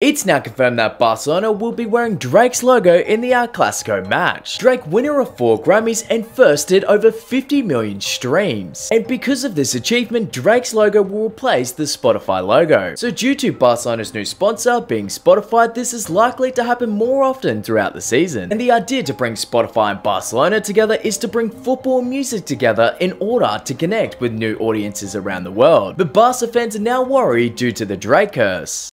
It's now confirmed that Barcelona will be wearing Drake's logo in the El Clasico match. Drake, winner of 4 Grammys and first did over 50 million streams. And because of this achievement, Drake's logo will replace the Spotify logo. So due to Barcelona's new sponsor being Spotify, this is likely to happen more often throughout the season. And the idea to bring Spotify and Barcelona together is to bring football and music together in order to connect with new audiences around the world. But Barca fans are now worried due to the Drake curse.